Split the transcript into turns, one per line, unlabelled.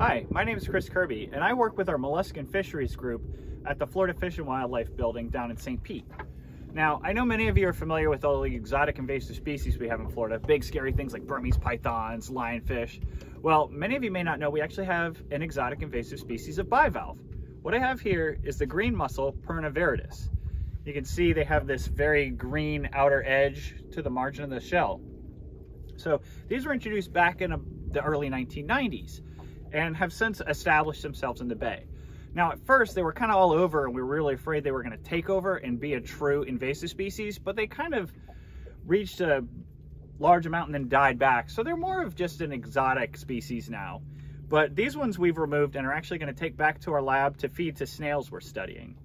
Hi, my name is Chris Kirby, and I work with our molluscan fisheries group at the Florida Fish and Wildlife Building down in St. Pete. Now, I know many of you are familiar with all the exotic invasive species we have in Florida, big scary things like Burmese pythons, lionfish. Well, many of you may not know we actually have an exotic invasive species of bivalve. What I have here is the green mussel, Perna viridis. You can see they have this very green outer edge to the margin of the shell. So these were introduced back in the early 1990s and have since established themselves in the bay. Now, at first, they were kind of all over, and we were really afraid they were going to take over and be a true invasive species, but they kind of reached a large amount and then died back. So they're more of just an exotic species now. But these ones we've removed and are actually going to take back to our lab to feed to snails we're studying.